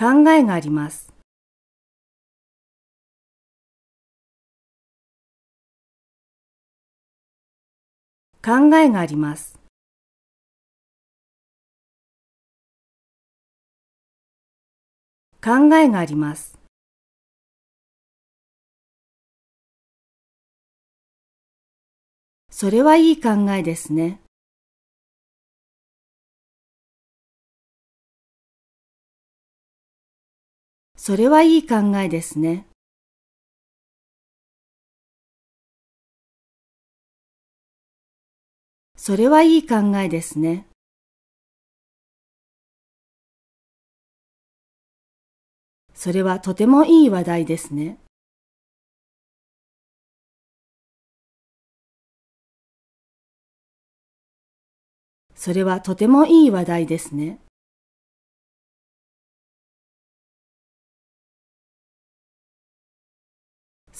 考えがあります。考えがあります。考えがあります。それはいい考えですね。それはいい考えですね。それはいい考えですね。それはとてもいい話題ですね。それはとてもいい話題ですね。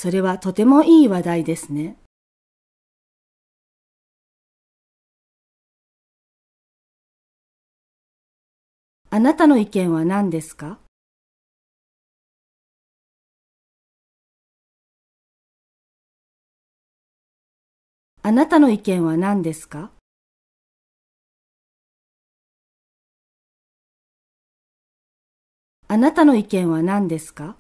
それはとてもいい話題ですね。あなたの意見は何ですか？あなたの意見は何ですか？あなたの意見は何ですか？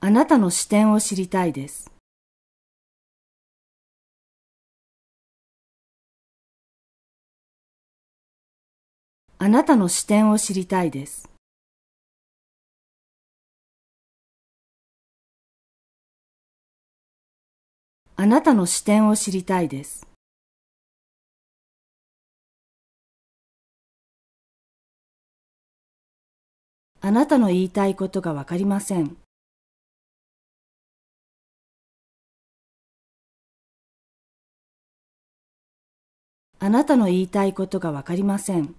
あなたの視点を知りたいです。あなたの視点を知りたいです。あなたの視点を知りたいです。あなたの言いたいことがわかりません。あなたの言いたいことがわかりません。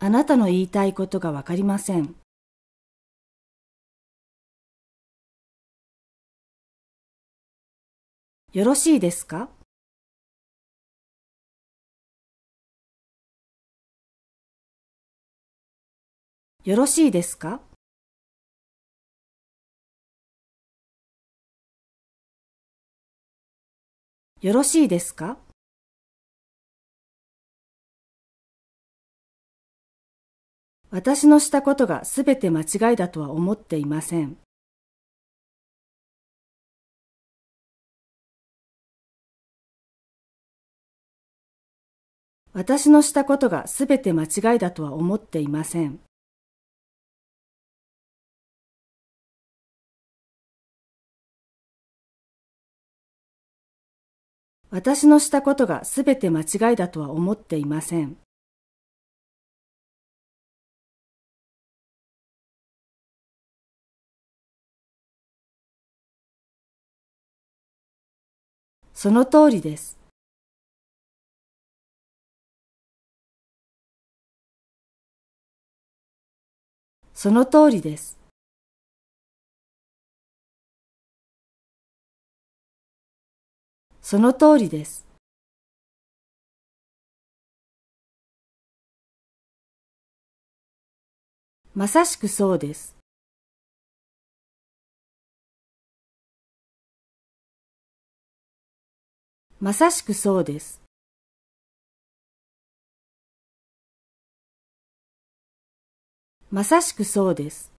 あなたの言いたいことがわかりません。よろしいですか？よろしいですか？よろしいですか？私のしたことがすべて間違いだとは思っていません。私のしたことがすべて間違いだとは思っていません。私のしたことがすべて間違いだとは思っていません。その通りです。その通りです。その通りです。まさしくそうです。まさしくそうです。まさしくそうです。